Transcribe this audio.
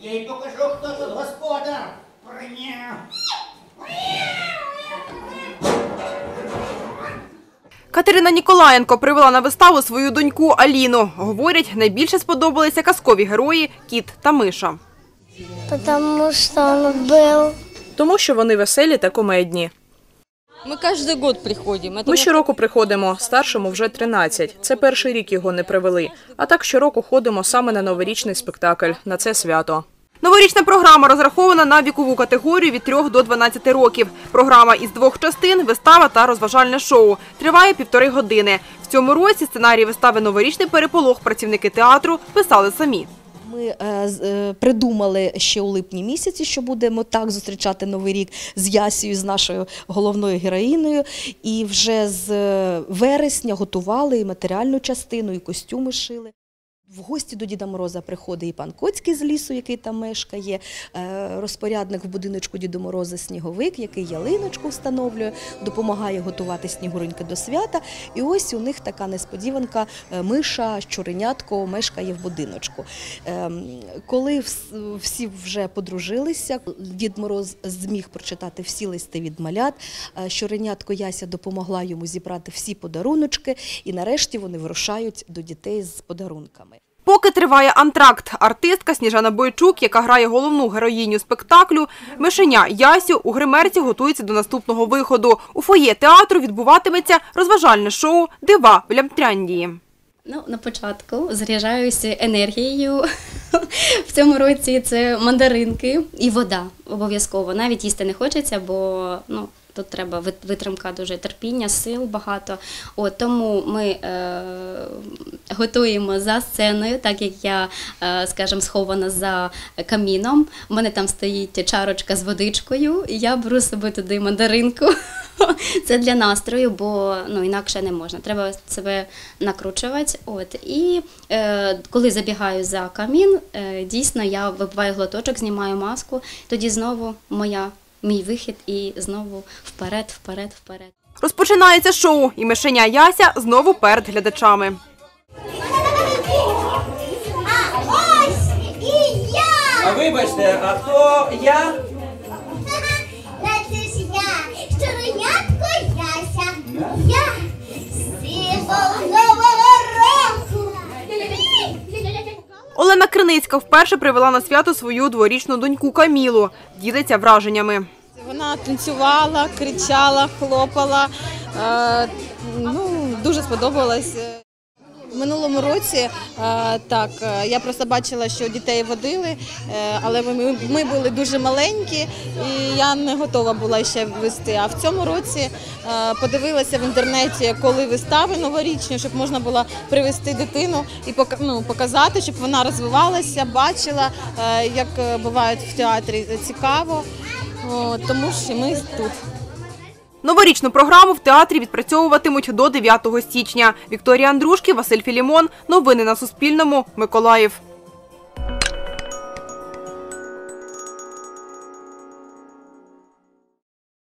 Я їй покажу, хто тут господар. Прийняв. Катерина Ніколаєнко привела на виставу свою доньку Аліну. Говорять, найбільше сподобалися казкові герої кіт та миша. Потому что он был. Тому що вони веселі та комедні. Мы каждый год приходим. Это Ми щороку приходимо, старшому вже 13. Це перший рік його не привели. А так щороку ходимо саме на новорічний спектакль, на це свято. Новорічна програма розрахована на вікову категорію від 3 до 12 років. Програма із двох частин вистава та розважальне шоу. Триває півтори години. В цьому році сценарій вистави Новорічний переполох працівники театру писали самі. Ми е, е, придумали ще у липні місяці, що будемо так зустрічати новий рік з Ясією, з нашою головною героїною. І вже з вересня готували і матеріальну частину, і костюми шили. В гості до Діда Мороза приходить і пан Коцький з лісу, який там мешкає, е, розпорядник в будиночку Діда Мороза Сніговик, який ялиночку встановлює, допомагає готувати снігуриньки до свята. І ось у них така несподіванка е, миша, щуренятко мешкає в будиночку. Ем, Коли всі вже подружилися, Дід Мороз зміг прочитати всі листи від малят. е, Щуренятко Яся допомогла йому зібрати всі подаруночки, і нарешті вони вирушають до дітей з подарунками. Поки триває антракт, артистка Сніжана Бойчук, яка грає головну героїню спектаклю, мишеня Ясю у гримерці готується до наступного виходу. У фоє театру відбуватиметься розважальне шоу Дива в Лямтряндії. Ну, на початку заряджаюся енергією. В цьому році це мандаринки і вода обов'язково. Навіть їсти не хочеться, бо ну, тут треба витримка дуже терпіння, сил багато. От, тому ми е, готуємо за сценою, так як я, е, скажімо, схована за каміном. У мене там стоїть чарочка з водичкою, і я беру з собою туди мандаринку. Це для настрою, бо ну інакше не можна. Треба себе накручувати. От і е, коли забігаю за камін, е, дійсно я випиваю глоточок, знімаю маску. Тоді знову моя мій вихід, і знову вперед, вперед, вперед. Розпочинається шоу, і мишеня Яся знову перед глядачами. А вибачте, а хто я? Це ж я, щуренятко Яся. Я символ нового року. Олена Криницька вперше привела на свято свою дворічну доньку Камілу. Ділиться враженнями. Вона танцювала, кричала, хлопала. Е, ну, дуже сподобалось. Минулому році е, так, е, я просто бачила, що дітей водили, е, але ми, ми були дуже маленькі і я не готова була ще вести. А в цьому році подивилася в інтернеті, коли вистави новорічні, щоб можна було привезти дитину і ну, показати, щоб вона розвивалася, бачила, як бувають в театрі цікаво. Тому що ми тут. Новорічну програму в театрі відпрацьовуватимуть до 9 січня. Вікторія Андрушки, Василь Філімон. Новини на Суспільному. Миколаїв.